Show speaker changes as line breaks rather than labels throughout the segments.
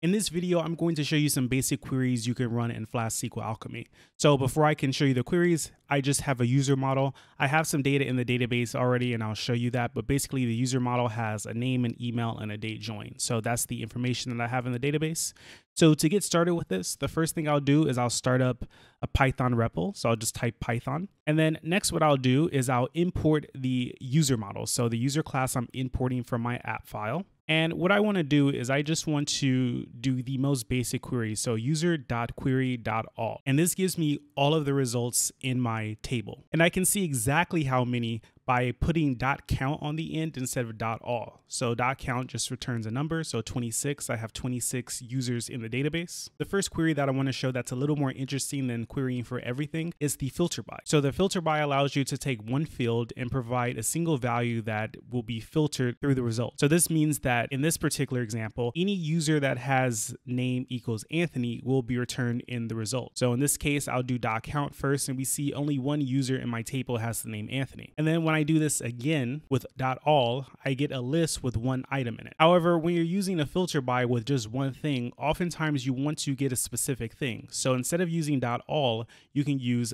In this video, I'm going to show you some basic queries you can run in Flask SQL Alchemy. So before I can show you the queries, I just have a user model. I have some data in the database already and I'll show you that, but basically the user model has a name, an email, and a date join. So that's the information that I have in the database. So to get started with this, the first thing I'll do is I'll start up a Python REPL. So I'll just type Python. And then next what I'll do is I'll import the user model. So the user class I'm importing from my app file. And what I want to do is I just want to do the most basic query. So user.query.all. And this gives me all of the results in my table. And I can see exactly how many by putting dot count on the end instead of dot all. So dot count just returns a number. So 26, I have 26 users in the database. The first query that I want to show that's a little more interesting than querying for everything is the filter by. So the filter by allows you to take one field and provide a single value that will be filtered through the result. So this means that in this particular example, any user that has name equals Anthony will be returned in the result. So in this case, I'll do dot count first and we see only one user in my table has the name Anthony. And then when I I do this again with dot .all, I get a list with one item in it. However, when you're using a filter by with just one thing, oftentimes you want to get a specific thing. So instead of using dot .all, you can use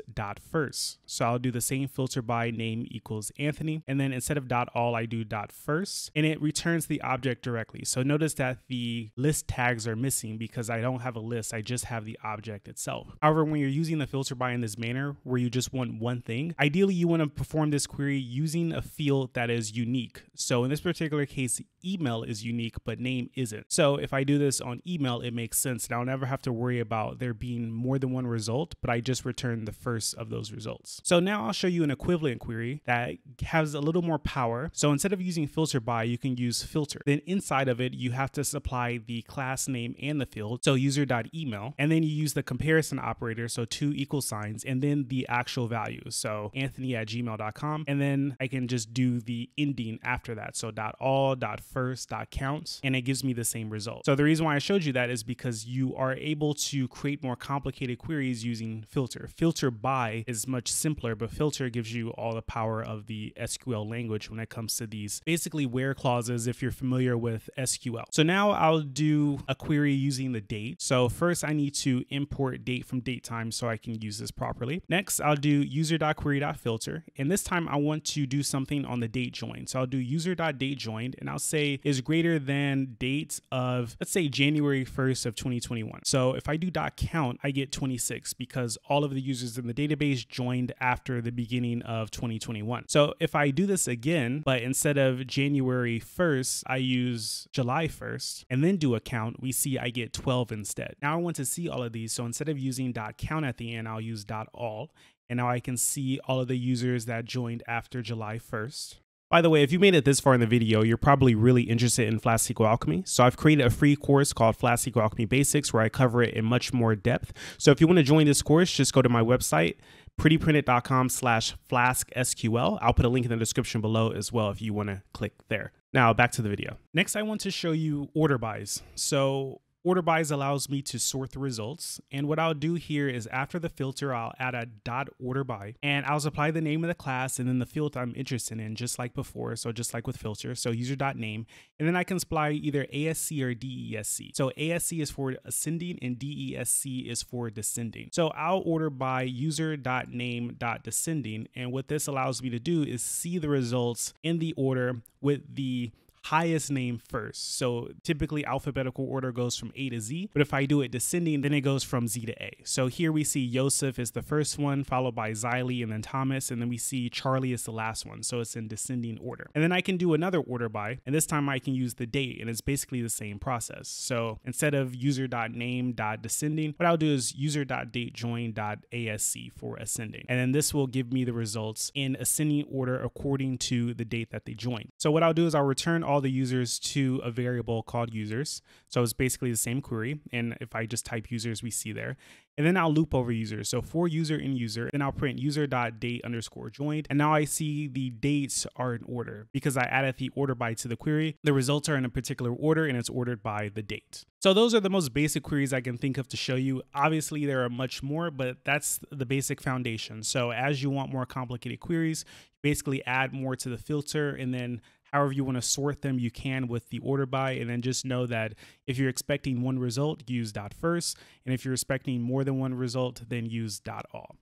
.first. So I'll do the same filter by name equals Anthony, and then instead of dot .all, I do .first, and it returns the object directly. So notice that the list tags are missing because I don't have a list, I just have the object itself. However, when you're using the filter by in this manner, where you just want one thing, ideally you want to perform this query using a field that is unique. So in this particular case, email is unique, but name isn't. So if I do this on email, it makes sense. And I'll never have to worry about there being more than one result, but I just return the first of those results. So now I'll show you an equivalent query that has a little more power. So instead of using filter by, you can use filter. Then inside of it, you have to supply the class name and the field. So user.email, and then you use the comparison operator. So two equal signs, and then the actual value. So anthony at gmail.com, and then I can just do the ending after that. So dot all, dot first, dot counts, and it gives me the same result. So the reason why I showed you that is because you are able to create more complicated queries using filter. Filter by is much simpler, but filter gives you all the power of the SQL language when it comes to these basically where clauses if you're familiar with SQL. So now I'll do a query using the date. So first I need to import date from datetime so I can use this properly. Next, I'll do user.query.filter. And this time I want to do something on the date join. So I'll do user.dateJoined and I'll say is greater than date of, let's say January 1st of 2021. So if I do dot count, I get 26 because all of the users in the database joined after the beginning of 2021. So if I do this again, but instead of January 1st, I use July 1st and then do a count, we see I get 12 instead. Now I want to see all of these. So instead of using dot count at the end, I'll use dot all and now I can see all of the users that joined after July 1st. By the way, if you made it this far in the video, you're probably really interested in Flask SQL Alchemy. So I've created a free course called Flask SQL Alchemy Basics where I cover it in much more depth. So if you want to join this course, just go to my website, prettyprinted.com slash flasksql. I'll put a link in the description below as well if you want to click there. Now back to the video. Next, I want to show you order bys. So Order bys allows me to sort the results. And what I'll do here is after the filter, I'll add a dot order by and I'll supply the name of the class and then the field I'm interested in, just like before. So just like with filter. So user dot name. And then I can supply either ASC or DESC. So ASC is for ascending and DESC is for descending. So I'll order by user dot name dot descending. And what this allows me to do is see the results in the order with the highest name first. So typically alphabetical order goes from A to Z, but if I do it descending, then it goes from Z to A. So here we see Joseph is the first one, followed by Xylee and then Thomas, and then we see Charlie is the last one. So it's in descending order. And then I can do another order by, and this time I can use the date, and it's basically the same process. So instead of user.name.descending, what I'll do is user.datejoin.asc for ascending. And then this will give me the results in ascending order according to the date that they joined. So what I'll do is I'll return all all the users to a variable called users. So it's basically the same query. And if I just type users, we see there. And then I'll loop over users. So for user in user, then I'll print user.date underscore joined. And now I see the dates are in order because I added the order by to the query. The results are in a particular order and it's ordered by the date. So those are the most basic queries I can think of to show you. Obviously, there are much more, but that's the basic foundation. So as you want more complicated queries, basically add more to the filter and then However, you want to sort them, you can with the order by, and then just know that if you're expecting one result, use dot first, and if you're expecting more than one result, then use dot all.